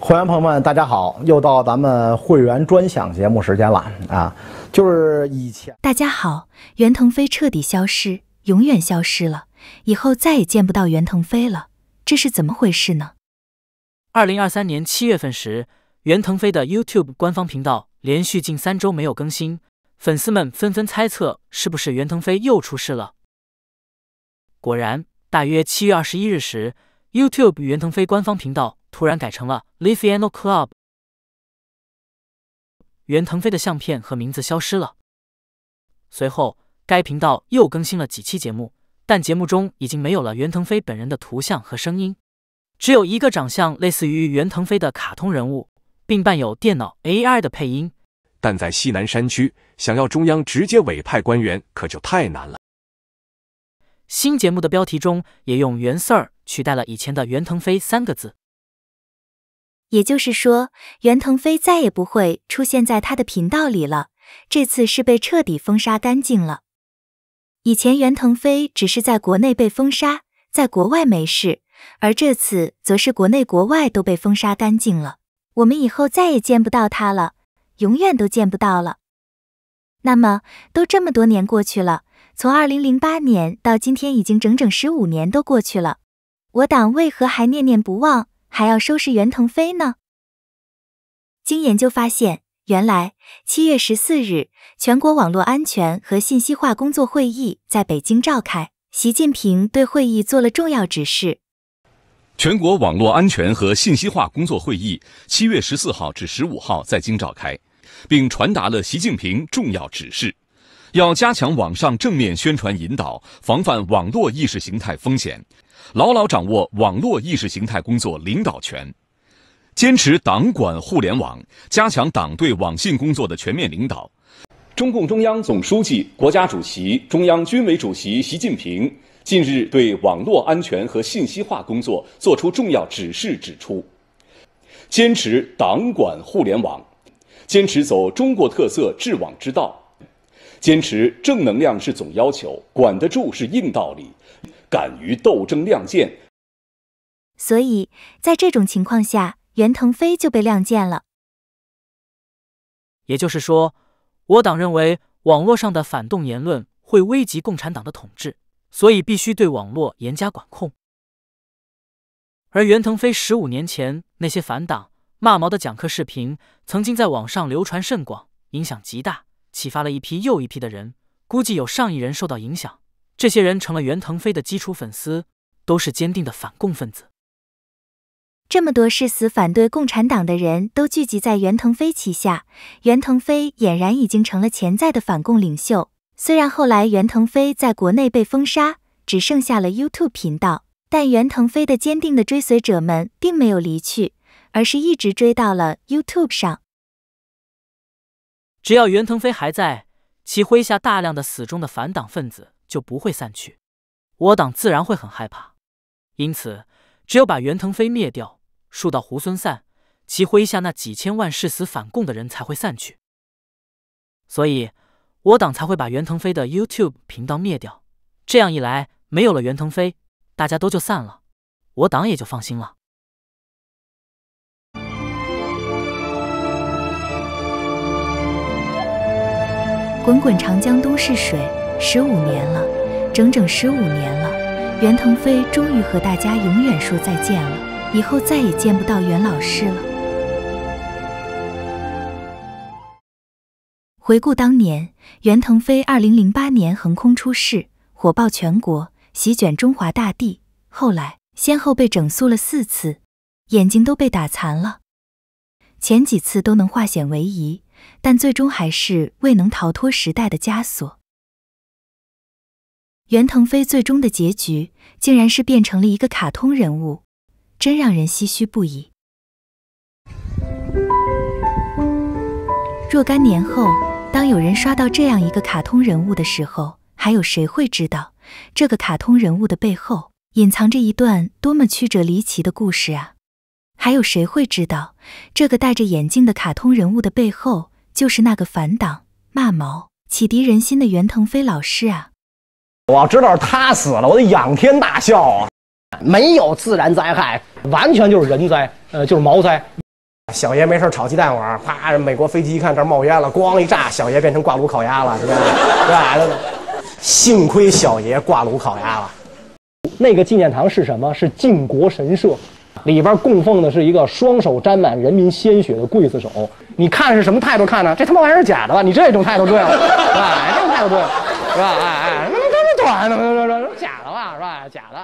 会员朋友们，大家好！又到咱们会员专享节目时间了啊！就是以前大家好，袁腾飞彻底消失，永远消失了，以后再也见不到袁腾飞了，这是怎么回事呢？二零二三年七月份时，袁腾飞的 YouTube 官方频道连续近三周没有更新，粉丝们纷纷猜测是不是袁腾飞又出事了。果然，大约七月二十一日时，YouTube 袁腾飞官方频道。突然改成了 Lithiano Club，袁腾飞的相片和名字消失了。随后，该频道又更新了几期节目，但节目中已经没有了袁腾飞本人的图像和声音，只有一个长相类似于袁腾飞的卡通人物，并伴有电脑 AI 的配音。但在西南山区，想要中央直接委派官员，可就太难了。新节目的标题中也用“袁 Sir” 取代了以前的“袁腾飞”三个字。也就是说，袁腾飞再也不会出现在他的频道里了。这次是被彻底封杀干净了。以前袁腾飞只是在国内被封杀，在国外没事，而这次则是国内国外都被封杀干净了。我们以后再也见不到他了，永远都见不到了。那么，都这么多年过去了，从二零零八年到今天，已经整整十五年都过去了，我党为何还念念不忘？还要收拾袁腾飞呢？经研究发现，原来七月十四日，全国网络安全和信息化工作会议在北京召开，习近平对会议做了重要指示。全国网络安全和信息化工作会议七月十四号至十五号在京召开，并传达了习近平重要指示，要加强网上正面宣传引导，防范网络意识形态风险。牢牢掌握网络意识形态工作领导权，坚持党管互联网，加强党对网信工作的全面领导。中共中央总书记、国家主席、中央军委主席习近平近日对网络安全和信息化工作作出重要指示，指出：坚持党管互联网，坚持走中国特色治网之道，坚持正能量是总要求，管得住是硬道理。敢于斗争亮剑，所以在这种情况下，袁腾飞就被亮剑了。也就是说，我党认为网络上的反动言论会危及共产党的统治，所以必须对网络严加管控。而袁腾飞十五年前那些反党骂毛的讲课视频，曾经在网上流传甚广，影响极大，启发了一批又一批的人，估计有上亿人受到影响。这些人成了袁腾飞的基础粉丝，都是坚定的反共分子。这么多誓死反对共产党的人都聚集在袁腾飞旗下，袁腾飞俨然已经成了潜在的反共领袖。虽然后来袁腾飞在国内被封杀，只剩下了 YouTube 频道，但袁腾飞的坚定的追随者们并没有离去，而是一直追到了 YouTube 上。只要袁腾飞还在，其麾下大量的死忠的反党分子。就不会散去，我党自然会很害怕。因此，只有把袁腾飞灭掉，树倒猢狲散，其麾下那几千万誓死反共的人才会散去。所以，我党才会把袁腾飞的 YouTube 频道灭掉。这样一来，没有了袁腾飞，大家都就散了，我党也就放心了。滚滚长江东逝水。十五年了，整整十五年了，袁腾飞终于和大家永远说再见了，以后再也见不到袁老师了。回顾当年，袁腾飞二零零八年横空出世，火爆全国，席卷中华大地，后来先后被整肃了四次，眼睛都被打残了，前几次都能化险为夷，但最终还是未能逃脱时代的枷锁。袁腾飞最终的结局，竟然是变成了一个卡通人物，真让人唏嘘不已。若干年后，当有人刷到这样一个卡通人物的时候，还有谁会知道这个卡通人物的背后隐藏着一段多么曲折离奇的故事啊？还有谁会知道这个戴着眼镜的卡通人物的背后，就是那个反党骂毛、启迪人心的袁腾飞老师啊？我要知道是他死了，我得仰天大笑啊！没有自然灾害，完全就是人灾，呃，就是毛灾。小爷没事炒鸡蛋玩，啪，美国飞机一看这儿冒烟了，咣一炸，小爷变成挂炉烤鸭了，是吧？是吧？幸亏小爷挂炉烤鸭了。那个纪念堂是什么？是靖国神社，里边供奉的是一个双手沾满人民鲜血的刽子手。你看是什么态度看呢？这他妈玩意儿是假的吧？你这种态度对了，是吧？哎，这种态度对了，是吧？哎哎，那么这么短，那那那假的吧？是吧？假的。